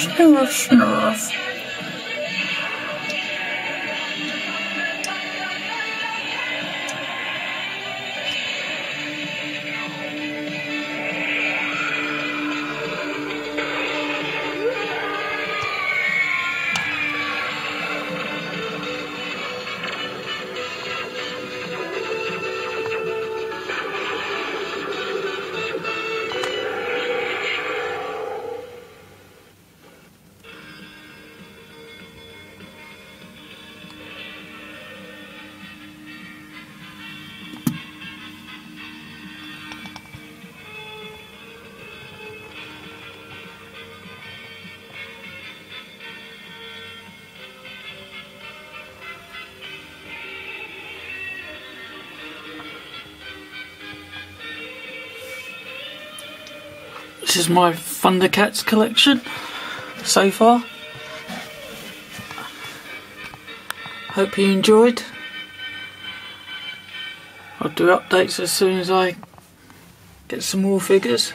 Snoof. This is my Thundercats collection so far. Hope you enjoyed. I'll do updates as soon as I get some more figures.